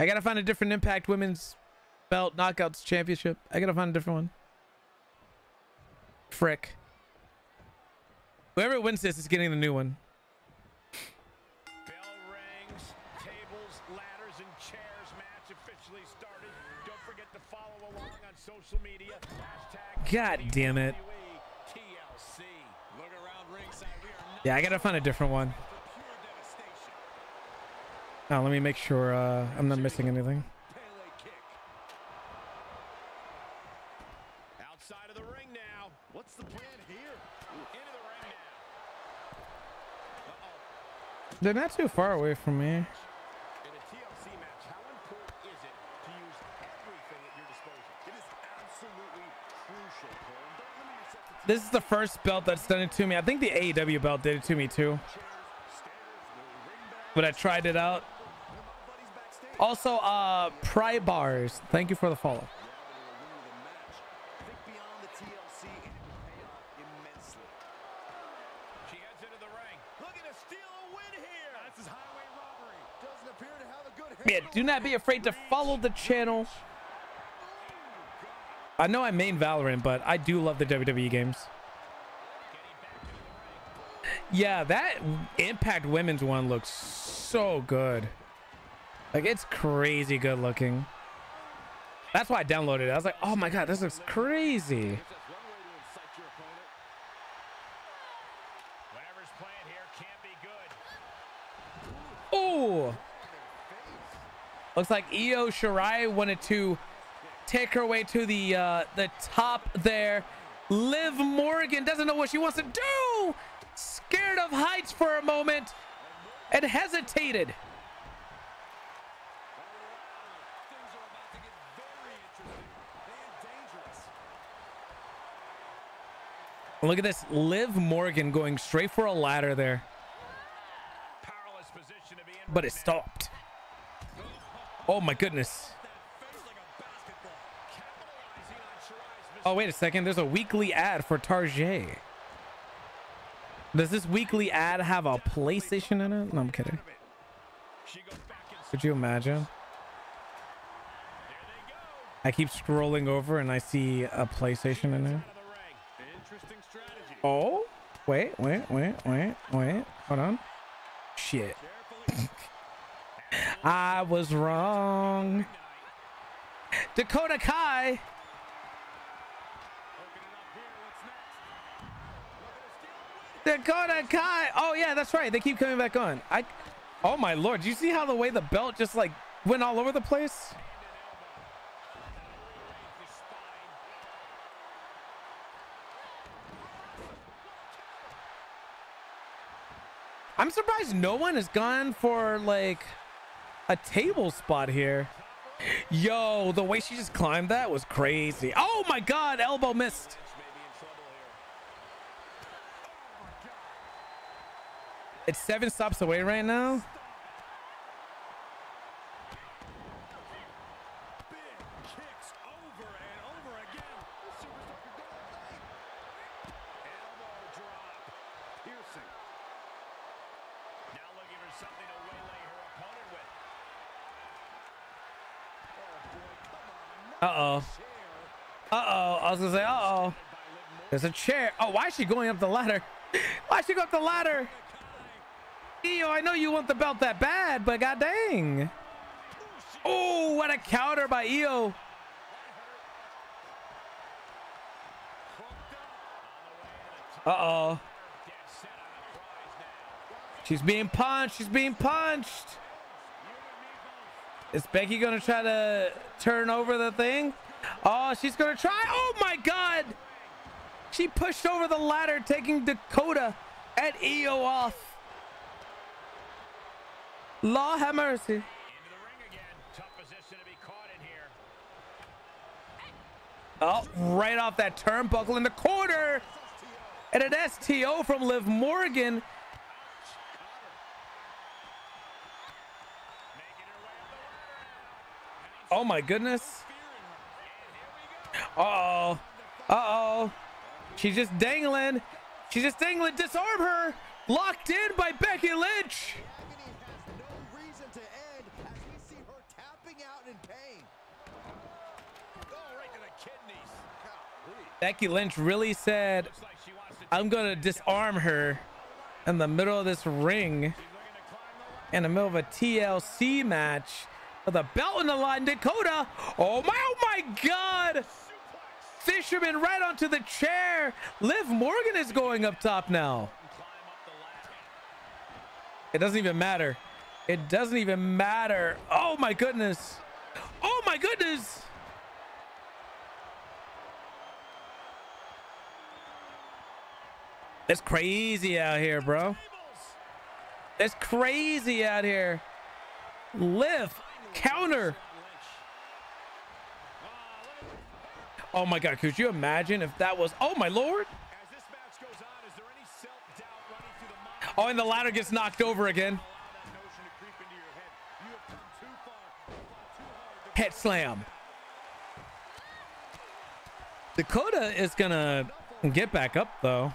I gotta find a different Impact Women's Belt Knockouts Championship. I gotta find a different one. Frick. Whoever wins this is getting the new one. Bell rings, tables, ladders, and chairs match officially started. Don't forget to follow along on social media. Hashtag God damn it. TLC. Look around ringside. We Yeah, I gotta find a different one. For pure devastation. Now let me make sure uh, I'm not missing anything. Outside of the ring now. What's the plan here? Into the ring now. They're not too far away from me. In a TLC match, how important is it to use everything at your disposal? It is absolutely crucial, Cole. And don't limit yourself to This is the first belt that's done it to me. I think the AEW belt did it to me too. chairs, standards, no ring bells. But I tried it out. They're my buddies backstage. Also, uh, Pry Bars. Thank you for the follow. Yeah, do not be afraid to follow the channel. I know I main Valorant, but I do love the WWE games. Yeah, that Impact Women's one looks so good. Like, it's crazy good looking. That's why I downloaded it. I was like, oh my god, this looks crazy. That's one way to incite your opponent. Whatever's playing here can't be good. Ooh. Looks like Io Shirai wanted to take her way to the uh, the top there. Liv Morgan doesn't know what she wants to do. Scared of heights for a moment and hesitated. Things are about to get very interesting and dangerous. Look at this. Liv Morgan going straight for a ladder there, Powerless position to be in. but it stopped. Oh my goodness. Face like a basketball. Capitalizing on Shirai's Oh, wait a second. There's a weekly ad for Tarjay. Does this weekly ad have a PlayStation in it? No, I'm kidding. She goes back inside. Could you imagine? There they go. I keep scrolling over and I see a PlayStation in there. Out of the ring. Interesting strategy. Oh, wait, wait, wait, wait, wait. Hold on. Shit. I was wrong. Dakota Kai. Dakota Kai. Oh, yeah, that's right. They keep coming back on. I. Oh, my lord. Do you see how the way the belt just like went all over the place? I'm surprised no one has gone for like a table spot here. Yo, the way she just climbed that was crazy. Oh my god, elbow missed. It's seven stops away right now kicks over and over again. This superstar could go all night. Elbow drop. Piercing. Now looking for something to waylay her opponent with. Oh boy, come on. Uh oh. Uh oh. I was gonna say, uh oh. by Liv Morgan. There's a chair. Oh, why is she going up the ladder? Why is she go up the ladder? Io, I know you want the belt that bad, but god dang. Oh, what a counter by Io. Uh oh. Dead set on the prize now. She's being punched. She's being punched. Is Becky gonna try to turn over the thing? Oh, she's gonna try. Oh my god! She pushed over the ladder, taking Dakota and Io off. Law have mercy. To. Oh, right off that turnbuckle in the corner. And an STO from Liv Morgan. Oh my goodness. Uh oh. Uh oh. She's just dangling. She's just dangling. Disarm her. Locked in by Becky Lynch. Becky Lynch really said, I'm going to disarm her in the middle of this ring in the middle of a TLC match a belt on the line. Dakota. Oh my, oh my God. Fisherman right onto the chair. Liv Morgan is going up top now. It doesn't even matter. It doesn't even matter. Oh my goodness. Oh my goodness. It's crazy out here, bro. It's crazy out here. Liv, counter. Oh my God, could you imagine if that was, oh my Lord. Oh, and the ladder gets knocked over again. Head slam. Dakota is gonna get back up though.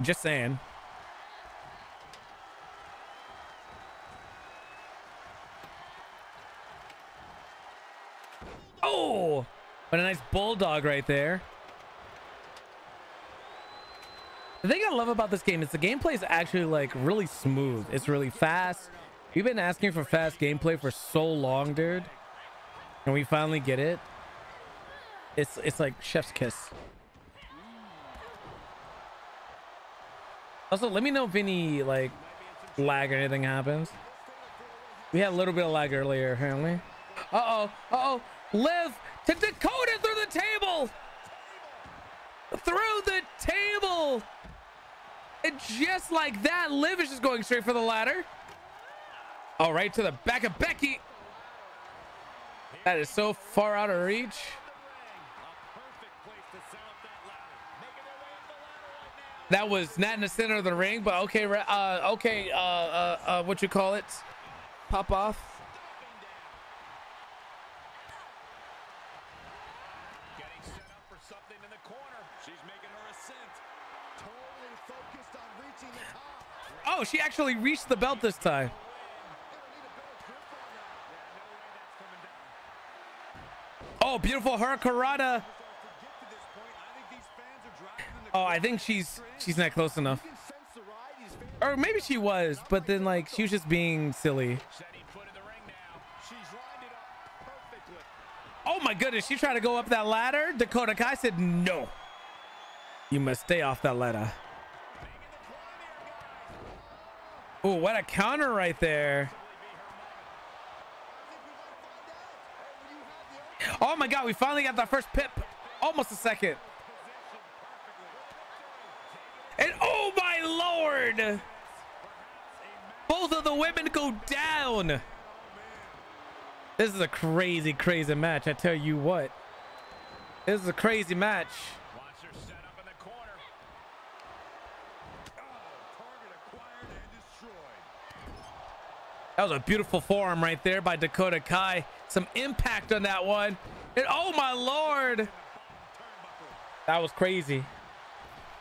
Just saying. Oh, but a nice bulldog right there. The thing I love about this game is the gameplay is actually like really smooth. It's really fast. We've been asking for fast gameplay for so long, dude. And we finally get it. It's it's like chef's kiss. Also, let me know if any like lag or anything happens. We had a little bit of lag earlier, apparently. Uh-oh, uh-oh. Liv to Dakota through the table. Through the table. And just like that, Liv is just going straight for the ladder. All right, to the back of Becky. That is so far out of reach. That was not in the center of the ring, but okay, uh, okay, uh, uh, uh, what you call it? Pop off. Oh, she actually reached the belt this time. Oh, beautiful Hurricanrana. Oh, I think she's she's not close enough. Or maybe she was, but then like she was just being silly. Oh my goodness, she tried to go up that ladder. Dakota Kai said no. You must stay off that ladder. Oh, what a counter right there. Oh my God, we finally got that first pip. Almost a second. And oh my lord! Both of the women go down. This is a crazy, crazy match. I tell you what. This is a crazy match. That was a beautiful forearm right there by Dakota Kai. Some impact on that one. And oh my lord. That was crazy.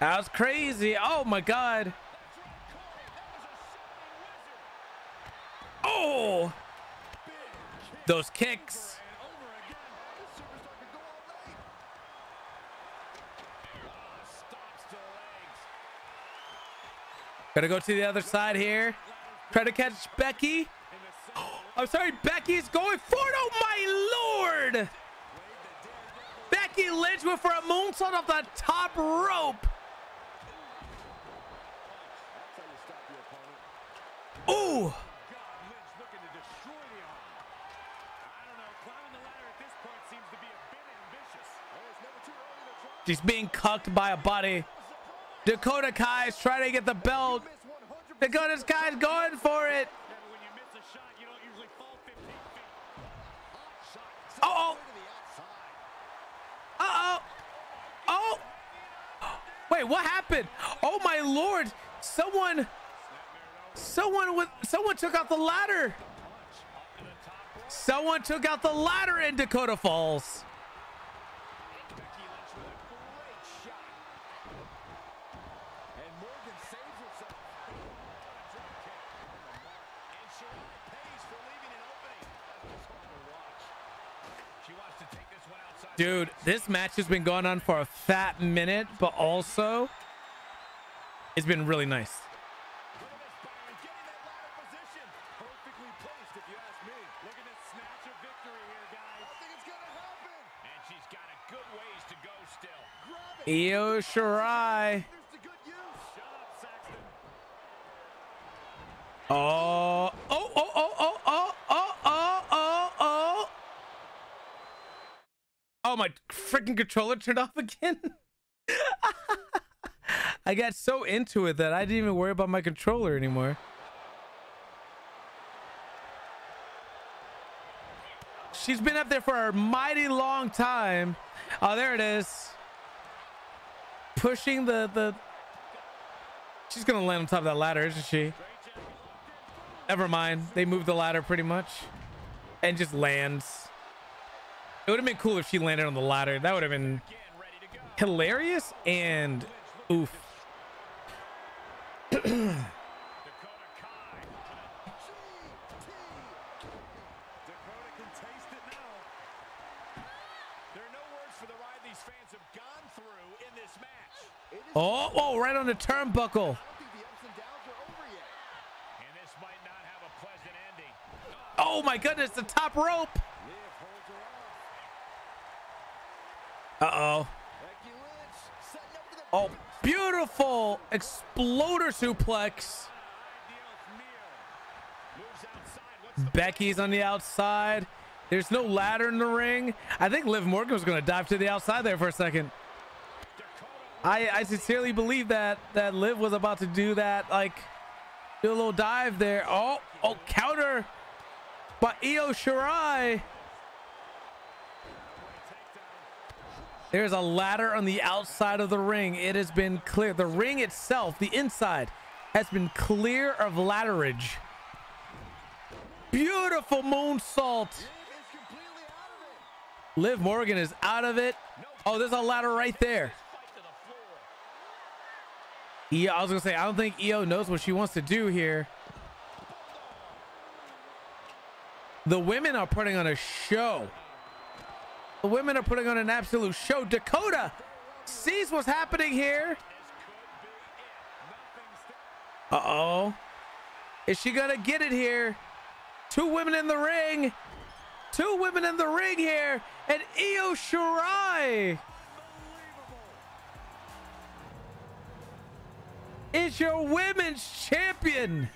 That was crazy. Oh my god. Oh! Those kicks. Gotta go to the other side here. Try to catch Becky. I'm sorry, Becky's going for it. Oh my lord! Becky Lynch went for a moonsault off the top rope. Ooh! She's being cucked by a body. Dakota Kai is trying to get the belt. Dakota Kai's going for it. Uh oh. Uh oh. Oh. Wait, what happened? Oh my lord. Someone Someone with someone took out the ladder. Someone took out the ladder in Dakota Falls. Dude, this match has been going on for a fat minute, but also it's been really nice. Look at freaking controller turned off again. I got so into it that I didn't even worry about my controller anymore. She's been up there for a mighty long time. Oh, there it is. Pushing the the. She's gonna land on top of that ladder, isn't she? Never mind. They moved the ladder pretty much, and just lands. It would have been cool if she landed on the ladder. That would have been hilarious and oof. Oh, oh, right on the turnbuckle. Oh my goodness, the top rope. Uh oh. Beautiful exploder suplex. Becky's on the outside. There's no ladder in the ring. I think Liv Morgan was going to dive to the outside there for a second. I, I sincerely believe that that Liv was about to do that, like do a little dive there. Oh, oh, counter by Io Shirai. There's a ladder on the outside of the ring. It has been clear. The ring itself, the inside, has been clear of ladderage. Beautiful moonsault. Liv Morgan is out of it. Oh, there's a ladder right there. Yeah, I was gonna say I don't think Io knows what she wants to do here. The women are putting on a show. The women are putting on an absolute show. Dakota sees what's happening here. Uh-oh. Is she gonna get it here? Two women in the ring. Two women in the ring here. And Io Shirai is your women's champion.